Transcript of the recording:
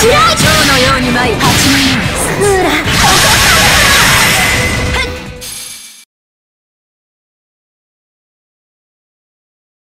白い蝶のように舞い